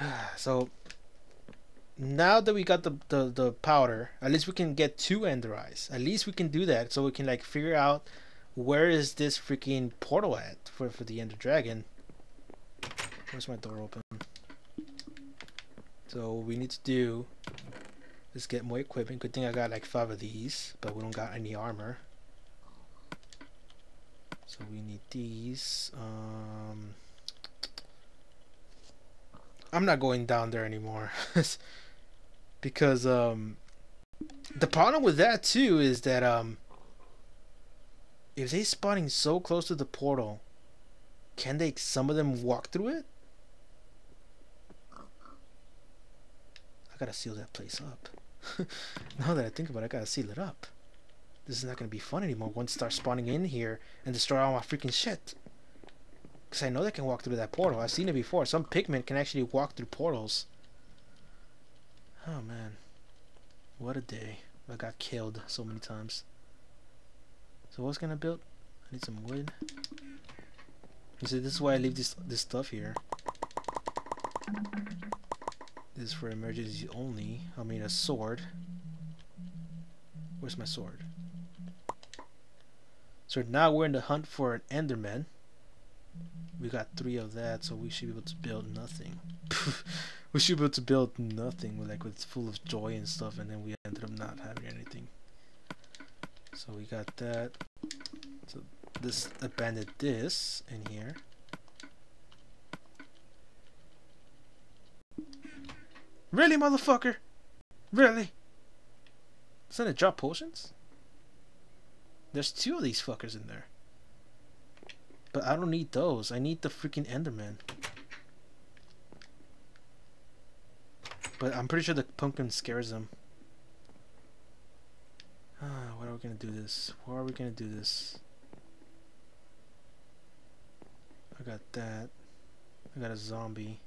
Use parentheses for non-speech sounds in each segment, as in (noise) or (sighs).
(sighs) so now that we got the, the the powder, at least we can get two ender eyes. At least we can do that, so we can like figure out where is this freaking portal at for for the ender dragon. Where's my door open? So we need to do is get more equipment. Good thing I got like five of these, but we don't got any armor. So we need these. Um, I'm not going down there anymore. (laughs) because um the problem with that too is that um if they spawning so close to the portal, can they some of them walk through it? I gotta seal that place up. (laughs) now that I think about it, I gotta seal it up. This is not gonna be fun anymore once it starts spawning in here and destroy all my freaking shit. Because I know they can walk through that portal. I've seen it before. Some pigmen can actually walk through portals. Oh man. What a day. I got killed so many times. So what's gonna build? I need some wood. You see, this is why I leave this this stuff here. This is for emergency only. I mean a sword. Where's my sword? So now we're in the hunt for an Enderman. We got three of that, so we should be able to build nothing. (laughs) we should be able to build nothing, like with full of joy and stuff, and then we ended up not having anything. So we got that. So this abandoned this in here. Really, motherfucker? Really? Doesn't it drop potions? There's two of these fuckers in there. But I don't need those. I need the freaking Enderman. But I'm pretty sure the pumpkin scares them. Ah, what are we gonna do this? Where are we gonna do this? I got that. I got a zombie.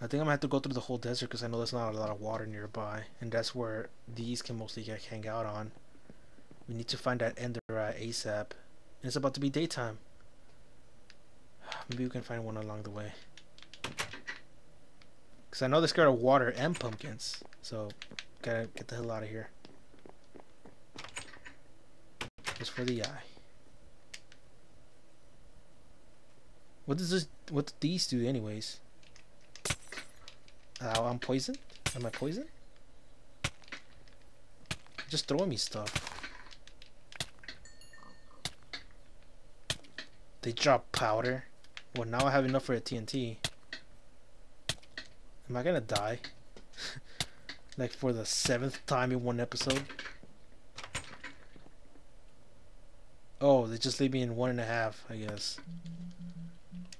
I think I'm gonna have to go through the whole desert because I know there's not a lot of water nearby, and that's where these can mostly get hang out on. We need to find that ender eye ASAP. It's about to be daytime. (sighs) Maybe we can find one along the way. Because I know they're scared of water and pumpkins. So, gotta get the hell out of here. Just for the eye. What does this, what do these do anyways? Oh, I'm poisoned? Am I poisoned? Just throwing me stuff. They drop powder. Well, now I have enough for a TNT. Am I gonna die? (laughs) like for the seventh time in one episode? Oh, they just leave me in one and a half, I guess.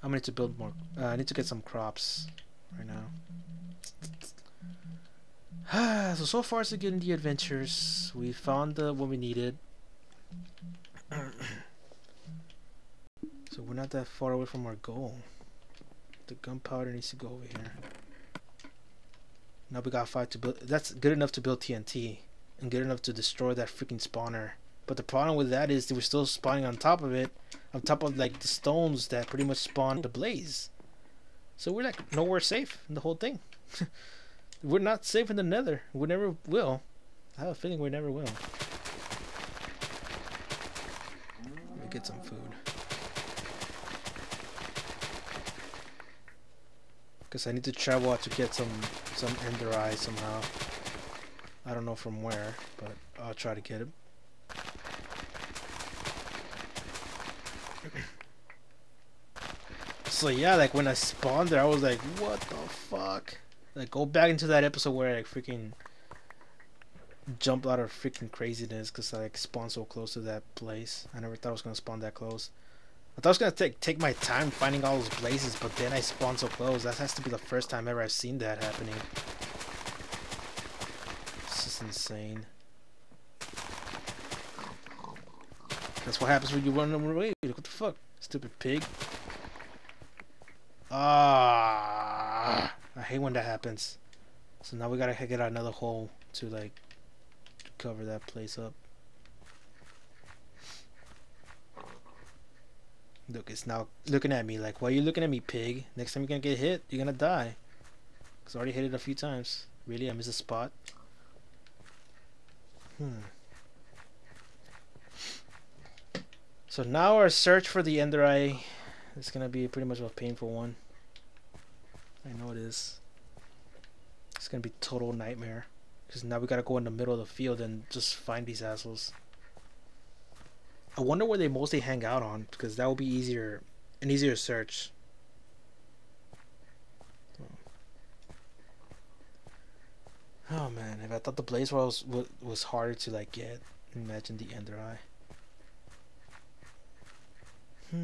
I'm gonna need to build more. Uh, I need to get some crops right now. (sighs) so so far so good in the adventures. We found the what we needed. so we're not that far away from our goal. The gunpowder needs to go over here. Now we got five to build. That's good enough to build TNT and good enough to destroy that freaking spawner. But the problem with that is that we're still spawning on top of it, on top of like the stones that pretty much spawn the blaze. So we're like nowhere safe in the whole thing. (laughs) we're not safe in the nether. We never will. I have a feeling we never will. Let me get some food. Because I need to travel out to get some some ender eyes somehow. I don't know from where, but I'll try to get it. (clears throat) so yeah, like when I spawned there, I was like, what the fuck? Like go back into that episode where I like freaking jumped out of freaking craziness because I like spawned so close to that place. I never thought I was gonna spawn that close. I thought was gonna take take my time finding all those blazes, but then I spawned so close. That has to be the first time ever I've seen that happening. This is insane. That's what happens when you run them away. What the fuck, stupid pig. Ah, I hate when that happens. So now we gotta get another hole to like cover that place up. Look, it's now looking at me like, why are you looking at me, pig? Next time you're gonna get hit, you're gonna die. Cause I already hit it a few times. Really, I missed a spot. Hmm. So now our search for the Ender Eye is gonna be pretty much a painful one. I know it is. It's gonna be total nightmare. Because now we gotta go in the middle of the field and just find these assholes. I wonder where they mostly hang out on, because that will be easier, an easier search. Oh man, if I thought the blaze was was harder to like get, imagine the Ender Eye. (laughs)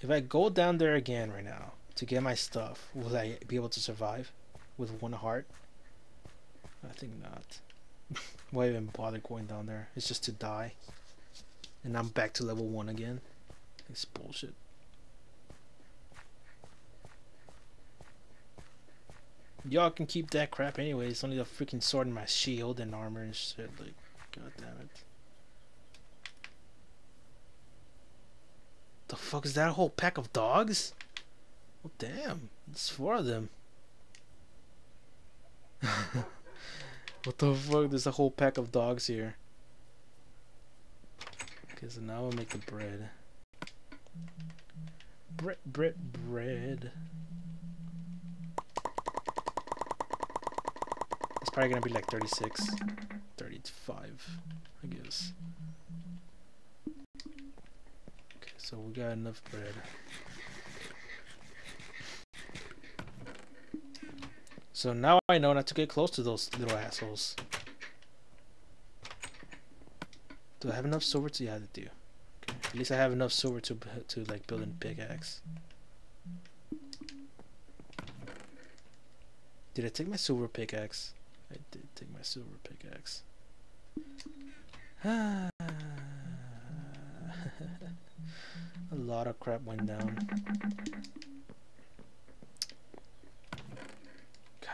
If I go down there again right now to get my stuff, will I be able to survive with one heart? I think not. (laughs) Why even bother going down there? It's just to die. And I'm back to level 1 again. It's bullshit. Y'all can keep that crap anyway. It's only the freaking sword and my shield and armor and shit. Like, god damn it. The fuck is that? A whole pack of dogs? Oh damn. It's four of them. (laughs) what the fuck? There's a whole pack of dogs here. Okay, so now I'll make the bread. Bread, bread, bread. It's probably gonna be like 36, 35, I guess. Okay, so we got enough bread. So now I know not to get close to those little assholes. Do I have enough silver to? Yeah, I do. Okay. At least I have enough silver to to like build a pickaxe. Did I take my silver pickaxe? I did take my silver pickaxe. (sighs) a lot of crap went down.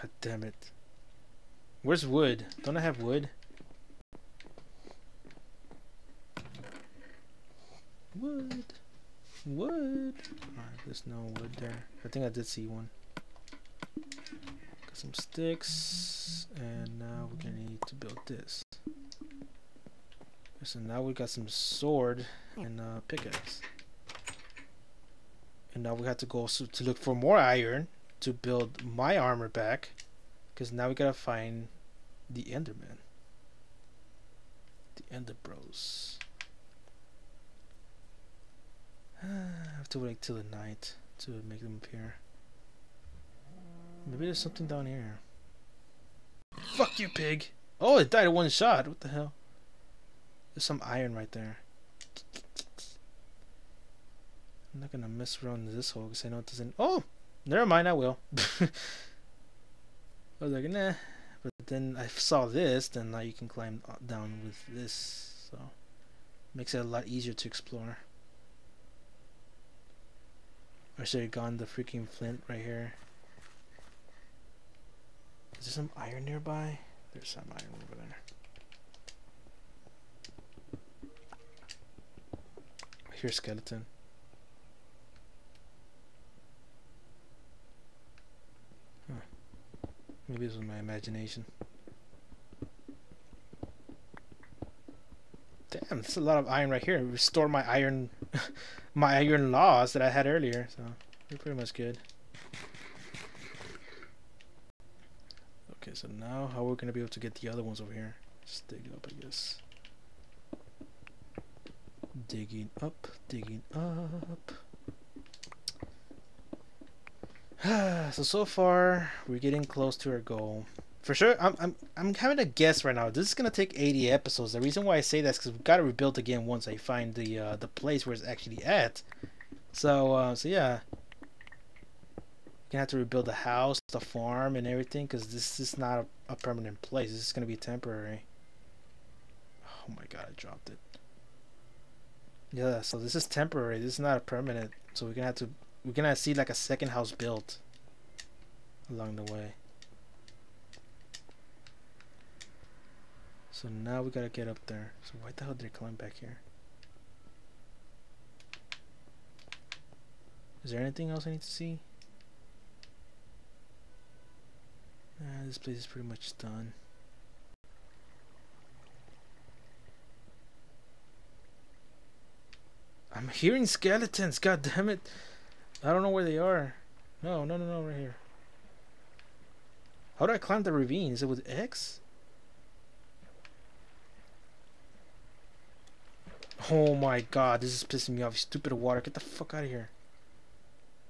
God damn it. Where's wood? Don't I have wood? Wood. Wood. There's no wood there. I think I did see one Got some sticks and now we're gonna need to build this so now we got some sword and uh, pickaxe and now we have to go to look for more iron to build my armor back because now we gotta find the enderman the ender bros (sighs) I have to wait till the night to make them appear Maybe there's something down here. Fuck you, pig! Oh, it died in one shot. What the hell? There's some iron right there. I'm not gonna mess around this hole because I know it doesn't. Oh! Never mind, I will. (laughs) I was like, nah. But then I saw this, then now you can climb down with this. So, makes it a lot easier to explore. I should have gone the freaking flint right here. Is there some iron nearby? There's some iron over there. Here's skeleton. Maybe this was my imagination. Damn, that's a lot of iron right here. Restore my iron, (laughs) my iron laws that I had earlier. So we're pretty much good. Okay, so now how are we're gonna be able to get the other ones over here? Just dig up, I guess. Digging up, digging up. (sighs) so so far we're getting close to our goal. For sure, I'm I'm I'm having a guess right now. This is gonna take 80 episodes. The reason why I say that is because we've got to rebuild again once I find the uh, the place where it's actually at. So uh, so yeah, gonna have to rebuild the house, the farm, and everything because this is not a, a, permanent place. This is gonna be temporary. Oh my god, I dropped it. Yeah, so this is temporary. This is not a permanent. So we're gonna have to we're gonna see like a second house built along the way. So now we gotta get up there. So why the hell did I climb back here? Is there anything else I need to see? Ah, this place is pretty much done. I'm hearing skeletons, god damn it. I don't know where they are. No, no, no, no, right here. How do I climb the ravine? Is it with X? Oh my god, this is pissing me off. Stupid water. Get the fuck out of here.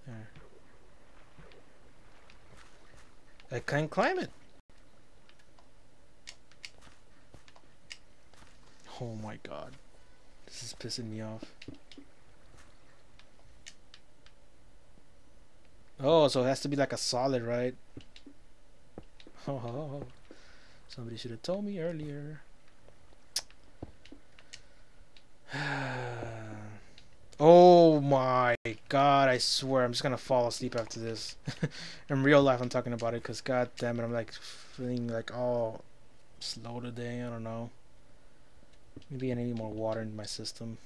There. I can't climb it. Oh my god. This is pissing me off. Oh, so it has to be like a solid, right? (laughs) Oh, somebody should have told me earlier. (sighs) oh my god, I swear I'm just gonna fall asleep after this. (laughs) In real life, I'm talking about it because god damn it, I'm like feeling like all slow today. I don't know. Maybe I need more water in my system.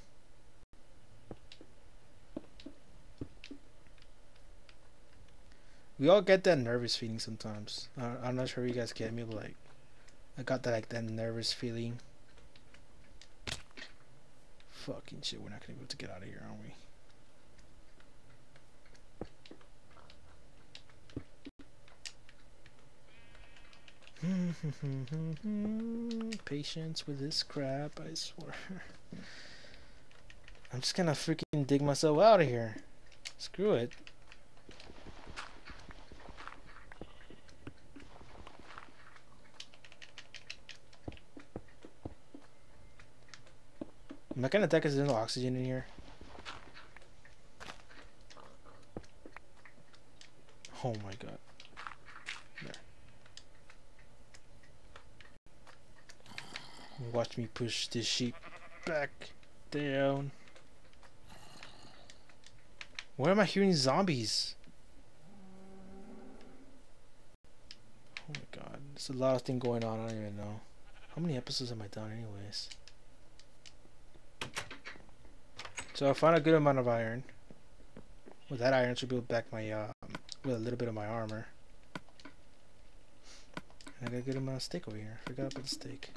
We all get that nervous feeling sometimes. I'm not sure if you guys get me, but like, I got that like that nervous feeling. Fucking shit, we're not gonna be able to get out of here, aren't we? (laughs) Patience with this crap, I swear. (laughs) I'm just gonna freaking dig myself out of here. Screw it. Am I gonna attack because there's no oxygen in here? Oh my god. There. Watch me push this sheep back down. Why am I hearing zombies? Oh my god. There's a lot of things going on, I don't even know. How many episodes am I done anyways? So I found a good amount of iron. With that iron, should build back my, uh, with a little bit of my armor. And I got a good amount of steak over here. Forgot about the steak.